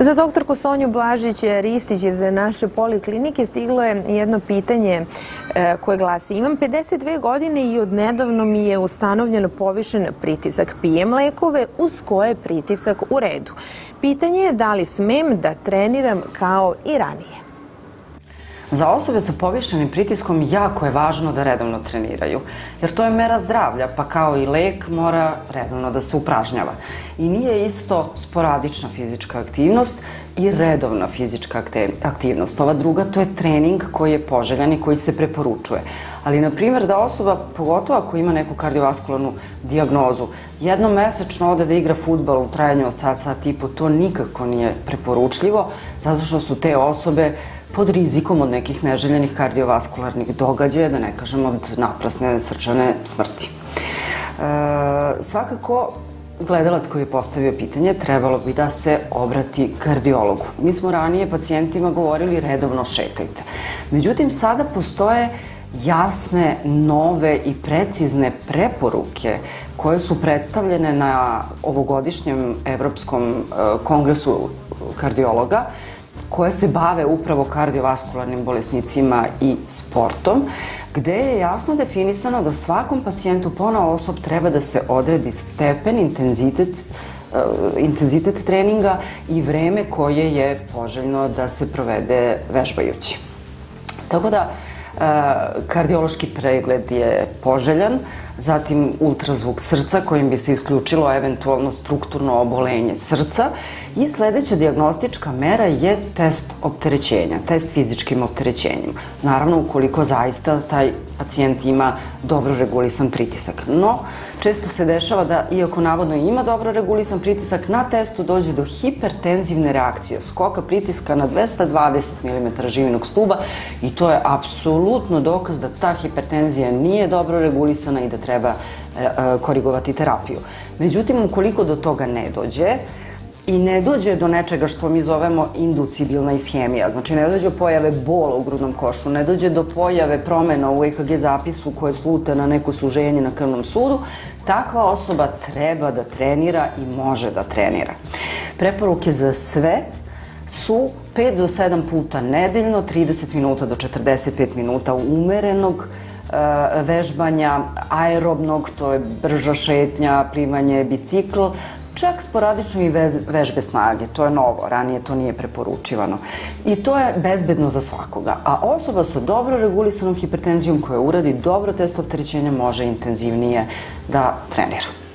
Za doktorku Sonju Blažić Ristić iz naše poliklinike stiglo je jedno pitanje e, koje glasi Imam 52 godine i odnedavno mi je ustanovljen povišen pritisak. Pijem lekove uz koje je pritisak u redu. Pitanje je da li smem da treniram kao i ranije. Za osobe sa povišenim pritiskom jako je važno da redovno treniraju, jer to je mera zdravlja, pa kao i lek mora redovno da se upražnjava. I nije isto sporadična fizička aktivnost i redovna fizička aktivnost. Ova druga, to je trening koji je poželjan i koji se preporučuje. Ali, na primjer, da osoba, pogotovo ako ima neku kardiovaskularnu diagnozu, jednom mesečno ode da igra futbal u trajanju od sat, sat i po, to nikako nije preporučljivo, zato što su te osobe pod rizikom od nekih neželjenih kardiovaskularnih događaja, da ne kažem od naprasne srčane smrti. E, svakako, gledalac koji je postavio pitanje trebalo bi da se obrati kardiologu. Mi smo ranije pacijentima govorili redovno šetajte. Međutim, sada postoje jasne, nove i precizne preporuke koje su predstavljene na ovogodišnjem Evropskom e, kongresu kardiologa, koje se bave upravo kardiovaskularnim bolesnicima i sportom, gde je jasno definisano da svakom pacijentu pona osob treba da se odredi stepen, intenzitet, uh, intenzitet treninga i vreme koje je poželjno da se provede vežbajući. Tako da, uh, kardiološki pregled je poželjan, zatim ultrazvuk srca kojim bi se isključilo eventualno strukturno obolenje srca i sledeća diagnostička mera je test opterećenja, test fizičkim opterećenjem. Naravno, ukoliko zaista taj pacijent ima dobro regulisan pritisak. No, često se dešava da, iako navodno ima dobro regulisan pritisak, na testu dođe do hipertenzivne reakcije, skoka pritiska na 220 mm živinog stuba i to je apsolutno dokaz da ta hipertenzija nije dobro regulisana i da treba e, e, korigovati terapiju. Međutim, ukoliko do toga ne dođe, i ne dođe do nečega što mi zovemo inducibilna ishemija, znači ne dođe do pojave bola u grudnom košu, ne dođe do pojave promena u EKG zapisu koje slute na neko suženje na krvnom sudu, takva osoba treba da trenira i može da trenira. Preporuke za sve su 5 do 7 puta nedeljno, 30 minuta do 45 minuta umerenog e, vežbanja aerobnog, to je brža šetnja, primanje bicikl, čak sporadično i vežbe snage, to je novo, ranije to nije preporučivano. I to je bezbedno za svakoga. A osoba sa dobro regulisanom hipertenzijom koja uradi dobro test opterećenja može intenzivnije da trenira.